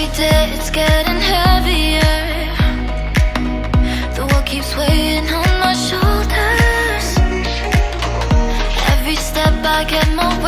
Every day it's getting heavier. The world keeps weighing on my shoulders. Every step I get more